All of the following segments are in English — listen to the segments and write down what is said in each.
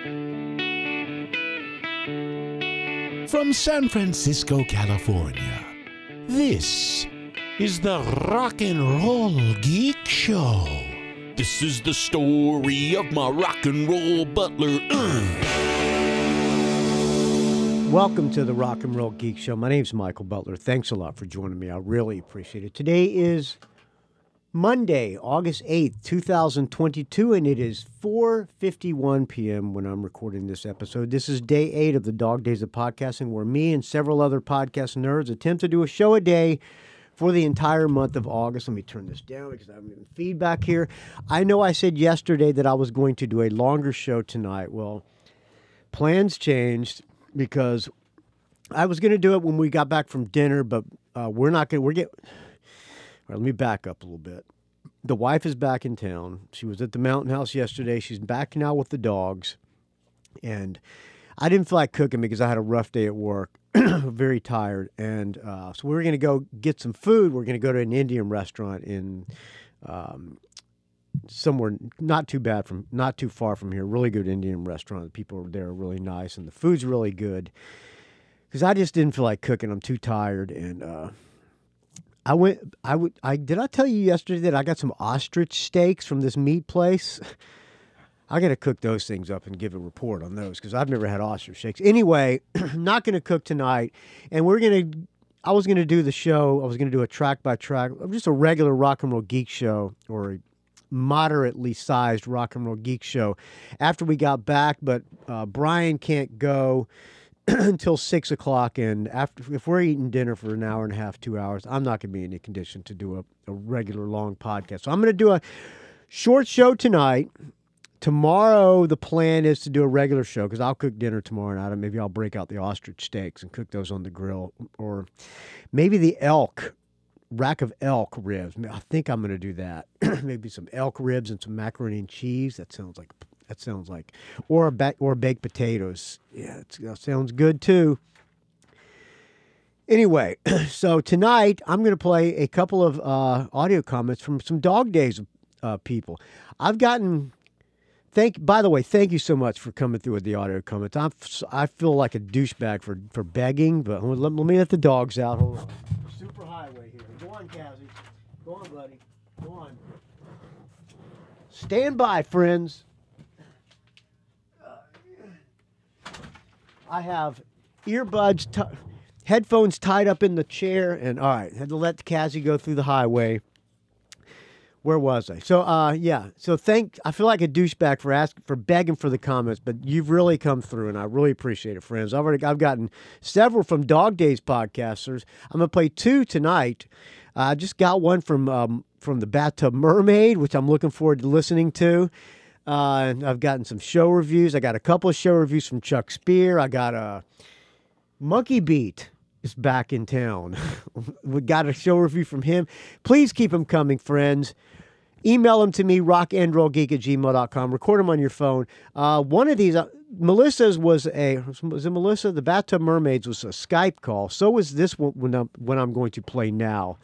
From San Francisco, California, this is the Rock and Roll Geek Show. This is the story of my rock and roll butler. Uh. Welcome to the Rock and Roll Geek Show. My name's Michael Butler. Thanks a lot for joining me. I really appreciate it. Today is Monday, August 8th, 2022, and it is 4:51 p.m. when I'm recording this episode. This is day 8 of the Dog Days of Podcasting where me and several other podcast nerds attempt to do a show a day for the entire month of August. Let me turn this down because I'm getting feedback here. I know I said yesterday that I was going to do a longer show tonight. Well, plans changed because I was going to do it when we got back from dinner, but uh, we're not going to. We're get. Let me back up a little bit. The wife is back in town. She was at the mountain house yesterday. She's back now with the dogs, and I didn't feel like cooking because I had a rough day at work. Very tired, and uh, so we were going to go get some food. We're going to go to an Indian restaurant in. Um, somewhere not too bad from not too far from here. Really good Indian restaurant. The people there are really nice, and the food's really good. Because I just didn't feel like cooking. I'm too tired, and uh, I went. I would. I did. I tell you yesterday that I got some ostrich steaks from this meat place. I got to cook those things up and give a report on those because I've never had ostrich steaks. Anyway, not going to cook tonight, and we're going to. I was going to do the show. I was going to do a track by track, just a regular rock and roll geek show or a moderately sized rock and roll geek show after we got back, but uh, Brian can't go until six o'clock. And after, if we're eating dinner for an hour and a half, two hours, I'm not going to be in any condition to do a, a regular long podcast. So I'm going to do a short show tonight. Tomorrow, the plan is to do a regular show because I'll cook dinner tomorrow night. And maybe I'll break out the ostrich steaks and cook those on the grill, or maybe the elk rack of elk ribs. I think I'm going to do that. Maybe some elk ribs and some macaroni and cheese. That sounds like that sounds like or ba- or baked potatoes. Yeah, that sounds good too. Anyway, so tonight I'm going to play a couple of uh, audio comments from some Dog Days uh, people. I've gotten. Thank. By the way, thank you so much for coming through with the audio comments. I'm, I feel like a douchebag for for begging, but let, let me let the dogs out. Hold on. Super highway here. Go on, Cassie. Go on, buddy. Go on. Stand by, friends. I have earbuds, t- headphones tied up in the chair, and all right, had to let Cassie go through the highway. Where was I? So, uh, yeah. So, thank. I feel like a douchebag for asking for begging for the comments, but you've really come through, and I really appreciate it, friends. I've already I've gotten several from Dog Days podcasters. I'm gonna play two tonight. I just got one from um, from the Bathtub Mermaid, which I'm looking forward to listening to. Uh, I've gotten some show reviews. I got a couple of show reviews from Chuck Spear. I got a Monkey Beat is back in town. we got a show review from him. Please keep them coming, friends. Email them to me, rockandrollgeek at gmail.com. Record them on your phone. Uh, one of these, uh, Melissa's was a, was it Melissa? The Bathtub Mermaids was a Skype call. So was this one when I'm, when I'm going to play now.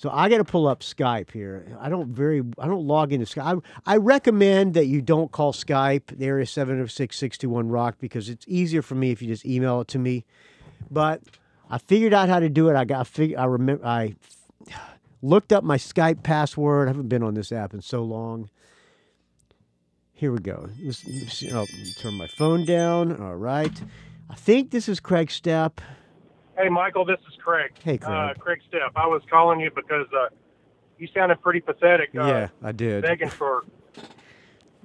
So I got to pull up Skype here. I don't very, I don't log into Skype. I, I recommend that you don't call Skype, the area 706 rock because it's easier for me if you just email it to me. But I figured out how to do it. I got, fig- I remember, I looked up my Skype password. I haven't been on this app in so long. Here we go. Let's, let's oh, turn my phone down. All right. I think this is Kreg Steppe. Hey, Michael, this is Kreg. Hey, Kreg. Uh, Kreg Steppe. I was calling you because uh, you sounded pretty pathetic. Uh, yeah, I did. Begging for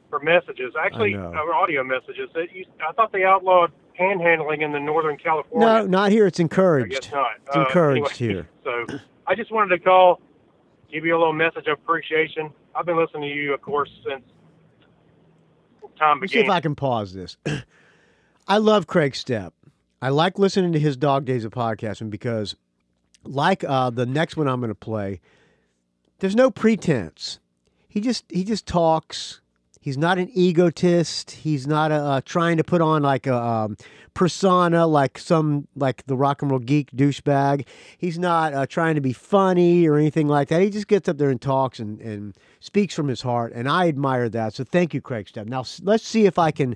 for messages. Actually, uh, audio messages. That you, I thought they outlawed panhandling in the Northern California. No, not here. It's I encouraged. guess not. It's Uh, encouraged anyway, here. So I just wanted to call, give you a little message of appreciation. I've been listening to you, of course, since time Let me see if. I can pause this. I love Kreg Steppe. I like listening to his Dog Days of podcasting because, like uh, the next one I'm going to play, there's no pretense. He just he just talks. He's not an egotist. He's not a, uh, trying to put on like a um, persona like some like the rock and roll geek douchebag. He's not uh, trying to be funny or anything like that. He just gets up there and talks and, and speaks from his heart, and I admire that. So thank you, Kreg Steppe. Now let's see if I can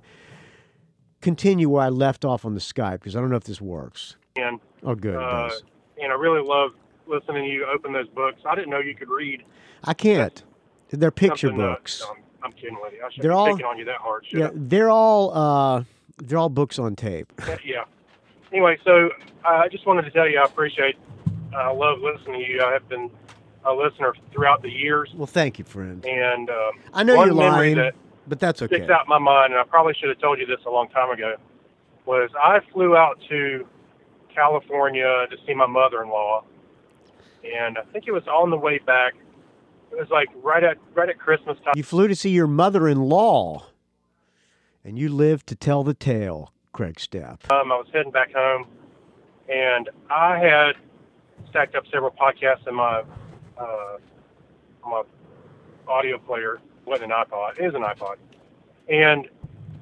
continue where I left off on the Skype because I don't know if this works. And Oh, good. uh, and I really love listening to you open those books. I didn't know you could read. I can't. They're picture uh, books. um, I'm kidding with you. I shouldn't They're be all- picking on you that hard. Should yeah, I? they're all uh, they're all books on tape. yeah. Anyway, so uh, I just wanted to tell you I appreciate, I love listening to you. I have been a listener throughout the years, Well, thank you, friend. and um, I know you're lying, that but that's okay. sticks out in my mind, and I probably should have told you this a long time ago, was I flew out to California to see my mother-in-law, and I think it was on the way back. It was like right at right at Christmas time. You flew to see your mother-in-law, and you lived to tell the tale, Kreg Steppe. Um, I was heading back home, and I had stacked up several podcasts in my uh, my audio player. Wasn't an iPod. It is an iPod, and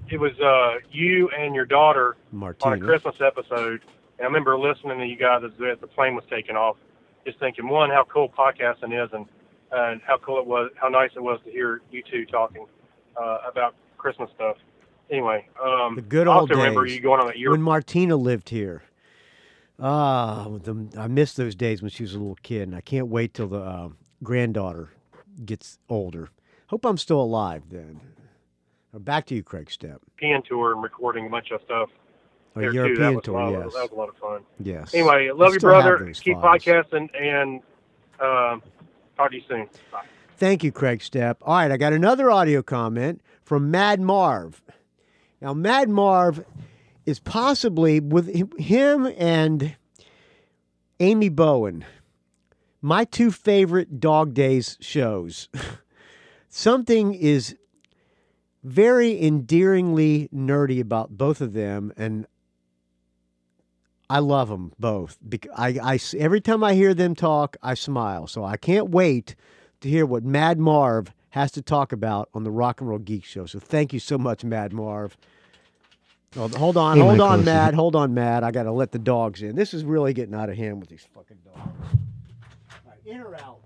it was uh, you and your daughter on a Christmas episode. And I remember listening to you guys as the, plane was taking off, just thinking one how cool podcasting is, and and how cool it was, how nice it was to hear you two talking uh, about Christmas stuff. Anyway, um, The good old I also remember days. you going on that year when Martina lived here. Ah, the, I miss those days when she was a little kid, and I can't wait till the uh, granddaughter gets older. Hope I'm still alive then. Uh, Back to you, Kreg Steppe. European tour and recording a bunch of stuff A there European too. Tour, yes. That was a lot of fun. yes. Anyway, I love you, brother. Keep files. podcasting and um, talk to you soon. Bye. Thank you, Kreg Steppe. All right, I got another audio comment from Mad Marv. Now, Mad Marv is possibly with him and Amy Bowen, my two favorite Dog Days shows. Something is very endearingly nerdy about both of them, and I love them both. I, I every time I hear them talk, I smile. So I can't wait to hear what Mad Marv has to talk about on the Rock and Roll Geek Show. So thank you so much, Mad Marv. Oh, hold on, Hey, hold on, Mad. Hold on, Mad. I got to let the dogs in. This is really getting out of hand with these fucking dogs. All right, in or out?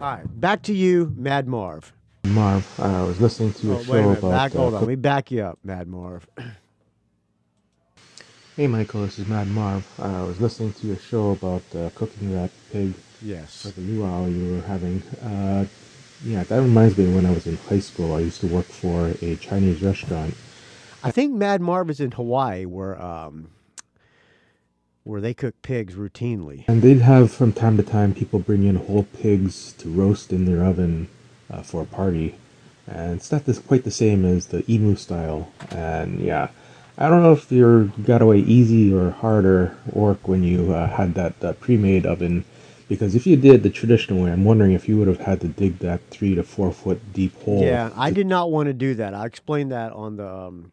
All right, back to you, Mad Marv. Marv, uh, I was listening to Oh, a wait a show minute. about. Back, uh, hold on. Let me back you up, Mad Marv. Hey, Michael, this is Mad Marv. Uh, I was listening to your show about uh, cooking that pig Yes. for the luau you were having. Uh, yeah, that reminds me of when I was in high school. I used to work for a Chinese restaurant. I think Mad Marv is in Hawaii, where um, where they cook pigs routinely. And they'd have from time to time people bring in whole pigs to roast in their oven uh, for a party. And it's not this, quite the same as the imu style. And yeah, I don't know if you got away easy or harder work when you uh, had that uh, pre-made oven. Because if you did the traditional way, I'm wondering if you would have had to dig that three to four foot deep hole. Yeah, I did not want to do that. I explained that on the. Um,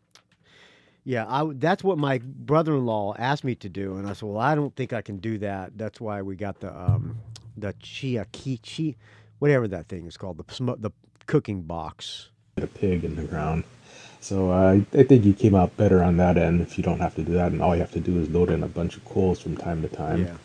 yeah, I, that's what my brother-in-law asked me to do, and I said, "Well, I don't think I can do that." That's why we got the um, the chiakichi, whatever that thing is called, the sm- the cooking box. a pig in the ground. So uh, I think you came out better on that end if you don't have to do that, and all you have to do is load in a bunch of coals from time to time. Yeah,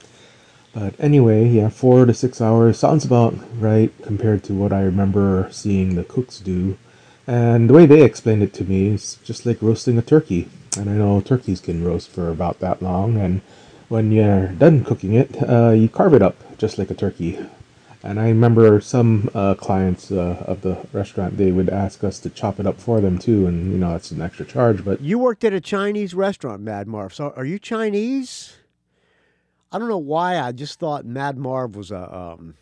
But anyway, yeah, four to six hours sounds about right compared to what I remember seeing the cooks do. And the way they explained it to me is just like roasting a turkey. And I know turkeys can roast for about that long. And when you're done cooking it, uh, you carve it up just like a turkey. And I remember some uh, clients uh, of the restaurant, they would ask us to chop it up for them too. And, you know, it's an extra charge. But you worked at a Chinese restaurant, Mad Marv. So, are you Chinese? I don't know why. I just thought Mad Marv was a. Um,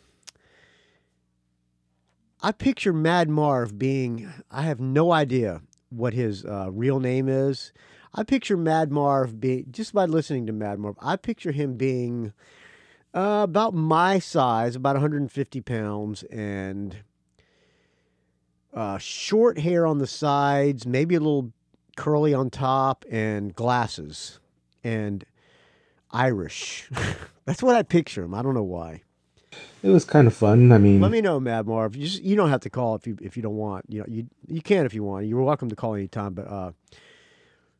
I picture Mad Marv being. I have no idea what his uh, real name is. I picture Mad Marv being just by listening to Mad Marv. I picture him being uh, about my size, about 150 pounds, and uh, short hair on the sides, maybe a little curly on top, and glasses, and Irish. That's what I picture him. I don't know why. It was kind of fun. I mean, Let me know, Mad Marv. You just, you don't have to call if you if you don't want. You know, you you can if you want. You're welcome to call anytime, but uh,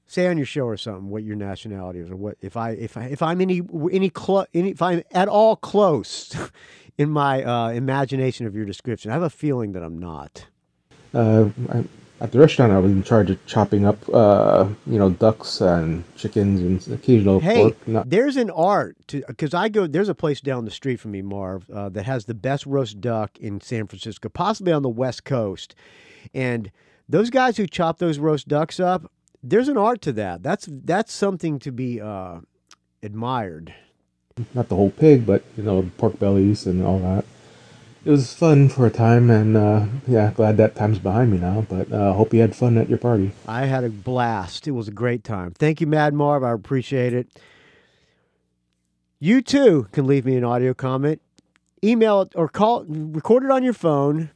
say on your show or something what your nationality is or what if I if I if I'm any any clo- any if I'm at all close in my uh, imagination of your description. I have a feeling that I'm not. Uh, I, at the restaurant, I was in charge of chopping up, uh, you know, ducks and chickens and occasional Hey, pork. There's an art to because I go. There's a place down the street from me, Marv, uh, that has the best roast duck in San Francisco, possibly on the West Coast. And those guys who chop those roast ducks up, there's an art to that. That's that's something to be uh, admired. not the whole pig, but you know, pork bellies and all that. It was fun for a time, and uh, yeah, glad that time's behind me now. But uh, hope you had fun at your party. I had a blast. It was a great time. Thank you, Mad Marv. I appreciate it. You too can leave me an audio comment, email it, or call, record it on your phone.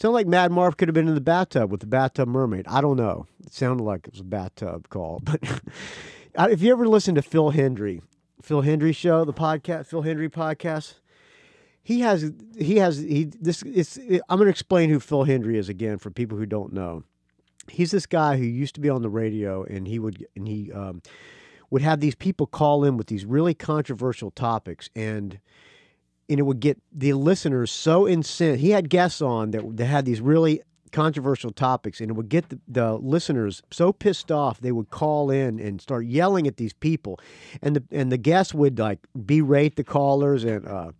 Sounded like Mad Marv could have been in the bathtub with the bathtub mermaid. I don't know. It sounded like it was a bathtub call. But uh, if you ever listen to Phil Hendrie, Phil Hendrie show, the podcast, Phil Hendrie podcast, he has he has he this it's I'm going to explain who Phil Hendrie is again for people who don't know. He's this guy who used to be on the radio and he would and he um, would have these people call in with these really controversial topics and and it would get the listeners so incensed. He had guests on that, that had these really controversial topics, and it would get the, the listeners so pissed off they would call in and start yelling at these people, and the and the guests would like berate the callers. And uh,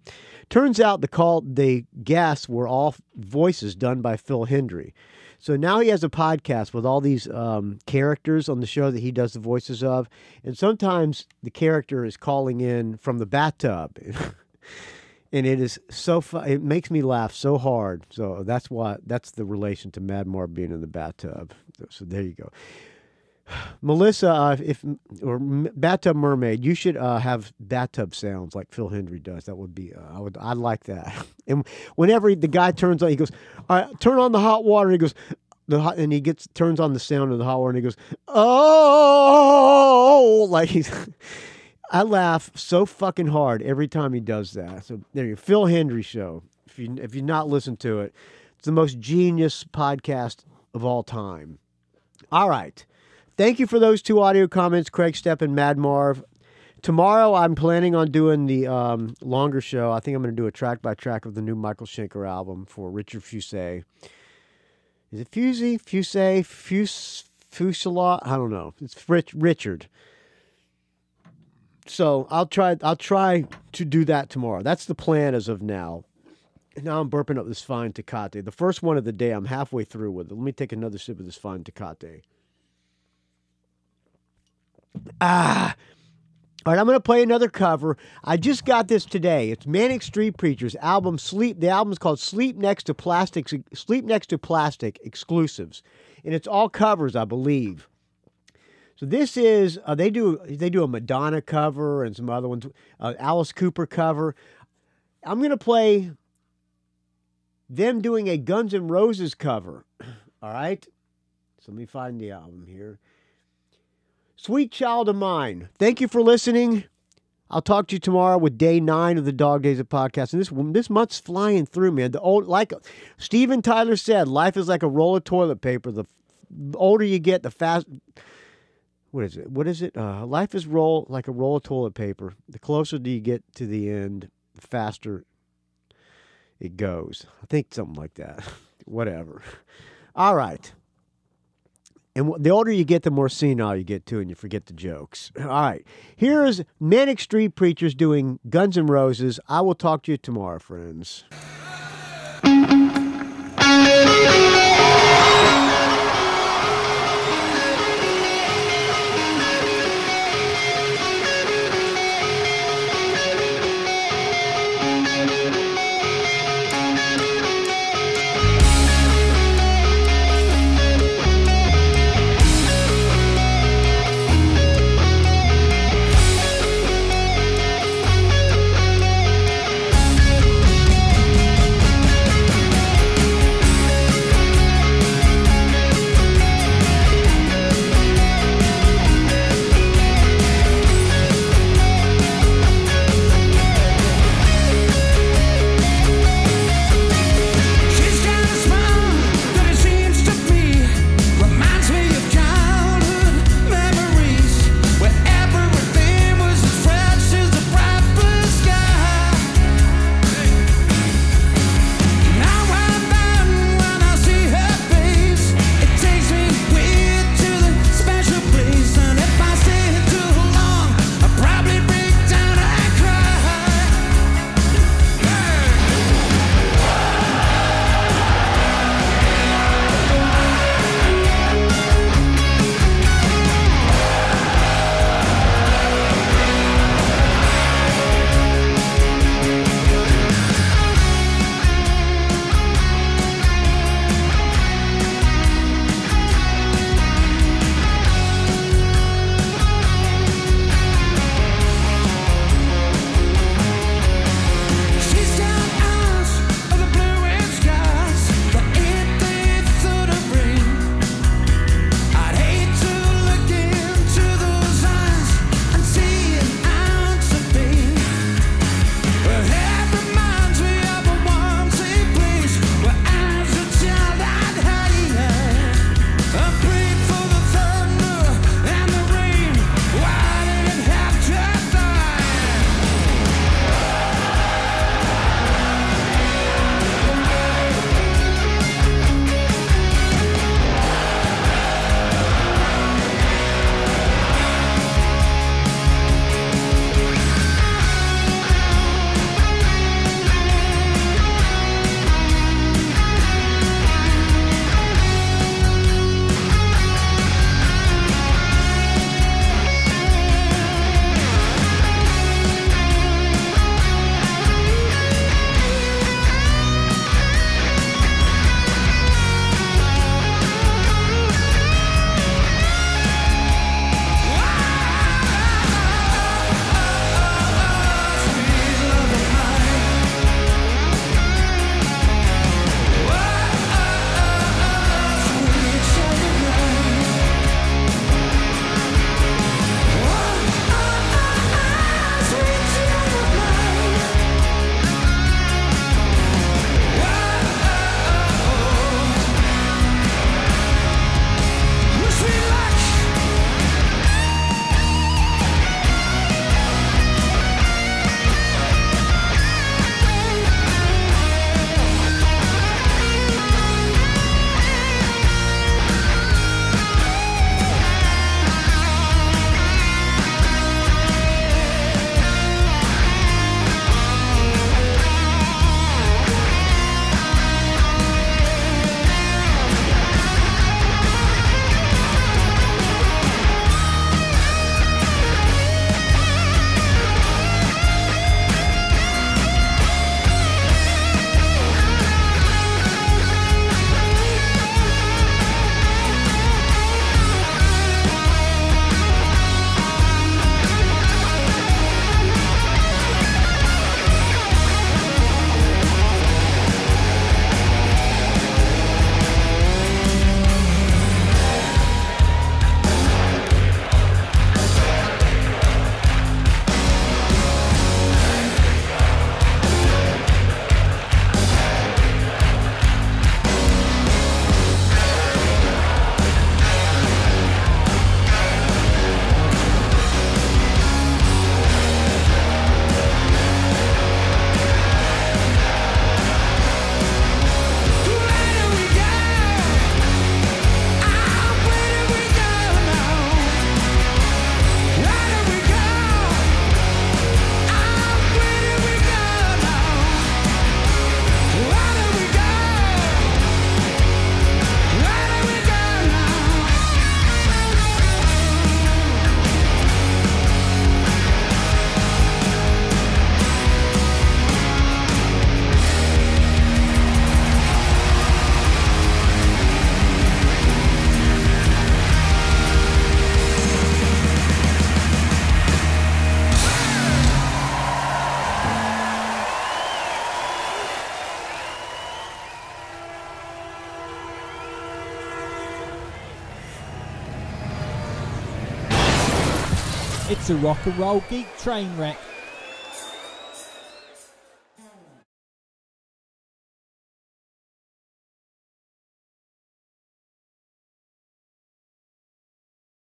turns out the call the guests were all voices done by Phil Hendrie. So now he has a podcast with all these um, characters on the show that he does the voices of, and sometimes the character is calling in from the bathtub. and it is so fu- it makes me laugh so hard so that's why that's the relation to mad marv being in the bathtub so there you go melissa uh, if or bathtub mermaid you should uh, have bathtub sounds like phil hendrie does that would be uh, i would i like that and whenever the guy turns on he goes all right turn on the hot water he goes the hot, and he gets turns on the sound of the hot water and he goes oh like he's I laugh so fucking hard every time he does that. So there you. Phil Hendrie show. If you if you've not listened to it, it's the most genius podcast of all time. All right. Thank you for those two audio comments, Kreg Steppe and Mad Marv. Tomorrow I'm planning on doing the um, longer show. I think I'm going to do a track by track of the new Michael Schenker album for Richard Fusey. Is it Fusey? Fusey? Fus Fusela? I don't know. It's Rich, Richard so I'll try. I'll try to do that tomorrow. That's the plan as of now. Now I'm burping up this fine Tecate. The first one of the day. I'm halfway through with it. Let me take another sip of this fine Tecate. Ah. All right, I'm going to play another cover. I just got this today. It's Manic Street Preachers album Sleep. The album's called Sleep Next to Plastic Sleep Next to Plastic Exclusives. And it's all covers, I believe. So this is uh, they do they do a Madonna cover and some other ones, uh, Alice Cooper cover. I'm gonna play them doing a Guns N' Roses cover. All right, so let me find the album here. Sweet Child of Mine. Thank you for listening. I'll talk to you tomorrow with day nine of the Dog Days of Podcast. And this this month's flying through, man. The old like Steven Tyler said, life is like a roll of toilet paper. The older you get, the fast what is it? What is it? Uh, life is roll like a roll of toilet paper. The closer do you get to the end, the faster it goes. I think something like that. Whatever. All right. And the older you get, the more senile you get too, and you forget the jokes. All right. Here's Manic Street Preachers doing Guns N' Roses. I will talk to you tomorrow, friends. A rock and roll geek train wreck.